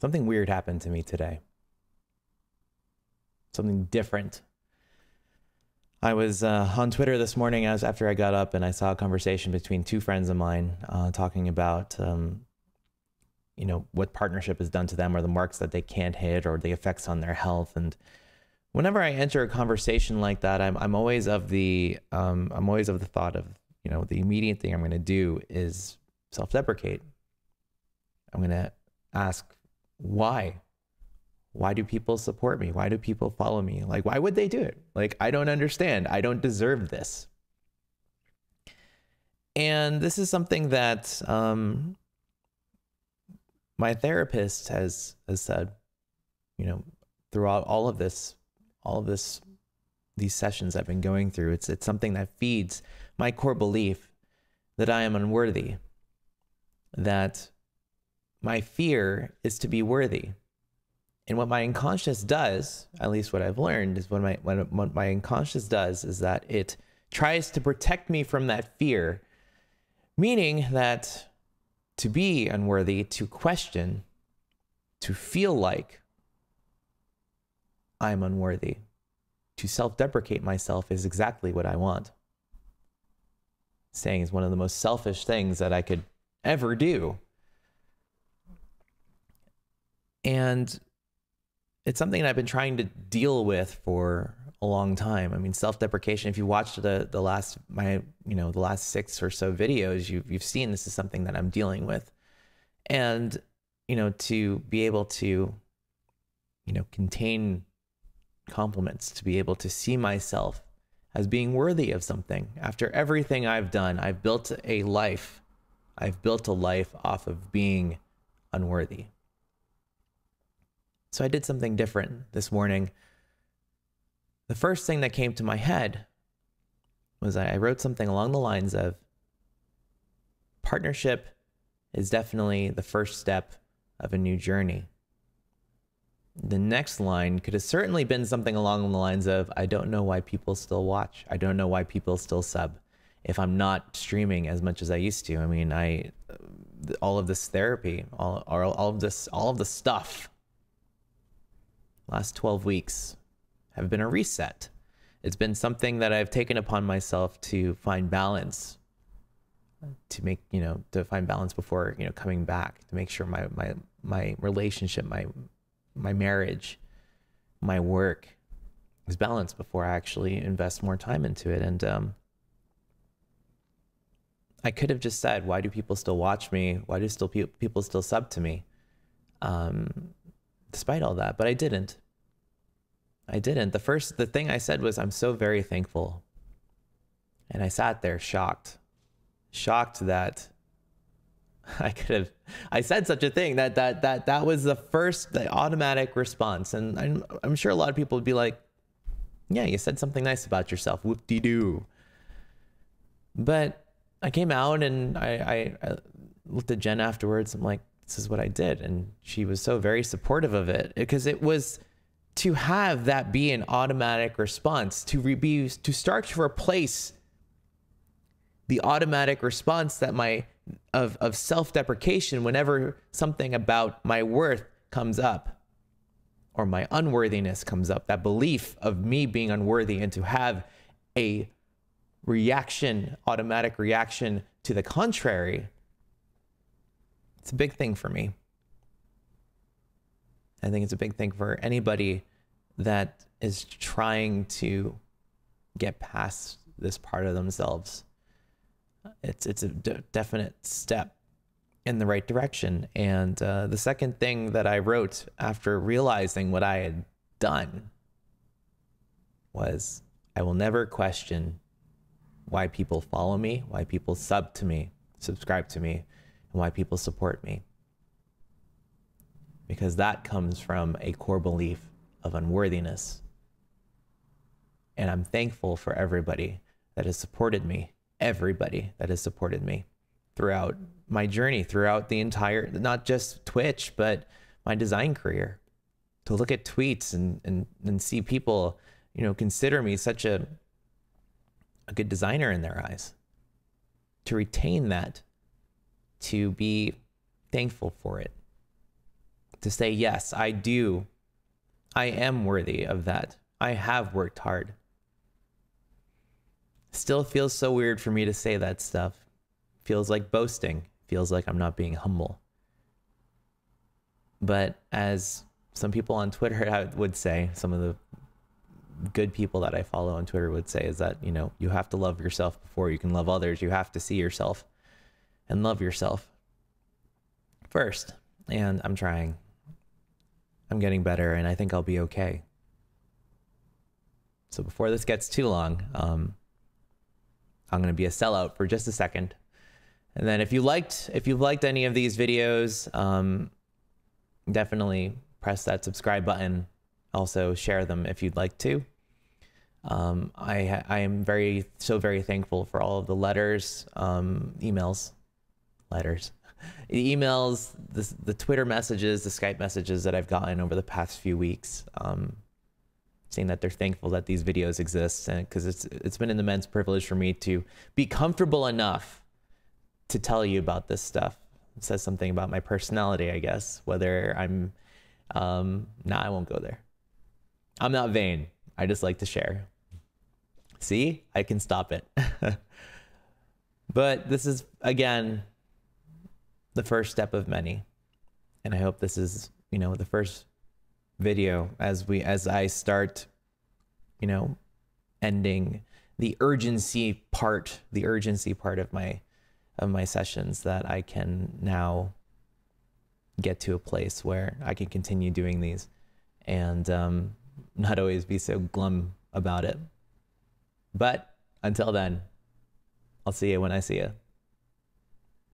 something weird happened to me today. Something different. I was uh, on Twitter this morning as after I got up and I saw a conversation between two friends of mine uh, talking about, um, you know, what partnership has done to them or the marks that they can't hit or the effects on their health. And whenever I enter a conversation like that, I'm, I'm always of the, um, I'm always of the thought of, you know, the immediate thing I'm going to do is self-deprecate. I'm going to ask why? Why do people support me? Why do people follow me? Like why would they do it? Like i don't understand. I don't deserve this. And this is something that um, my therapist has has said you know throughout all of this all of this these sessions i've been going through it's it's something that feeds my core belief that i am unworthy that my fear is to be worthy. And what my unconscious does, at least what I've learned, is what my what, my unconscious does is that it tries to protect me from that fear, meaning that to be unworthy, to question, to feel like I'm unworthy, to self-deprecate myself is exactly what I want. Saying is one of the most selfish things that I could ever do and it's something that I've been trying to deal with for a long time. I mean, self-deprecation. If you watched the the last my you know the last six or so videos, you've you've seen this is something that I'm dealing with, and you know to be able to, you know, contain compliments, to be able to see myself as being worthy of something. After everything I've done, I've built a life. I've built a life off of being unworthy. So I did something different this morning. The first thing that came to my head was I wrote something along the lines of partnership is definitely the first step of a new journey. The next line could have certainly been something along the lines of I don't know why people still watch. I don't know why people still sub if I'm not streaming as much as I used to. I mean, I all of this therapy, all all of this all of the stuff last 12 weeks have been a reset. It's been something that I've taken upon myself to find balance, to make, you know, to find balance before, you know, coming back, to make sure my, my, my relationship, my, my marriage, my work is balanced before I actually invest more time into it. And, um, I could have just said, why do people still watch me? Why do still pe people still sub to me? Um, despite all that, but I didn't. I didn't. The first, the thing I said was, I'm so very thankful. And I sat there shocked, shocked that I could have, I said such a thing that, that, that, that was the first, the automatic response. And I'm, I'm sure a lot of people would be like, yeah, you said something nice about yourself. Whoop de doo. But I came out and I, I, I looked at Jen afterwards. I'm like, this is what I did. And she was so very supportive of it because it was to have that be an automatic response, to be, to start to replace the automatic response that my of, of self-deprecation whenever something about my worth comes up or my unworthiness comes up, that belief of me being unworthy and to have a reaction, automatic reaction to the contrary, it's a big thing for me. I think it's a big thing for anybody that is trying to get past this part of themselves. It's it's a definite step in the right direction. And uh, the second thing that I wrote after realizing what I had done was I will never question why people follow me, why people sub to me, subscribe to me, and why people support me because that comes from a core belief of unworthiness. And I'm thankful for everybody that has supported me, everybody that has supported me throughout my journey, throughout the entire, not just Twitch, but my design career. To look at tweets and, and, and see people, you know, consider me such a, a good designer in their eyes. To retain that, to be thankful for it to say, yes, I do. I am worthy of that. I have worked hard. Still feels so weird for me to say that stuff. Feels like boasting. Feels like I'm not being humble. But as some people on Twitter would say, some of the good people that I follow on Twitter would say is that, you know, you have to love yourself before you can love others. You have to see yourself and love yourself first. And I'm trying. I'm getting better and I think I'll be okay. So before this gets too long, um, I'm going to be a sellout for just a second. And then if you liked if you've liked any of these videos, um, definitely press that subscribe button. Also share them if you'd like to. Um, I I am very so very thankful for all of the letters, um, emails, letters, emails, the the Twitter messages, the Skype messages that I've gotten over the past few weeks. Um, saying that they're thankful that these videos exist because it's it's been an immense privilege for me to be comfortable enough to tell you about this stuff. It says something about my personality, I guess. Whether I'm um nah, I won't go there. I'm not vain. I just like to share. See? I can stop it. but this is again the first step of many. And I hope this is, you know, the first video as we as I start, you know, ending the urgency part, the urgency part of my of my sessions that I can now get to a place where I can continue doing these and um, not always be so glum about it. But until then, I'll see you when I see you.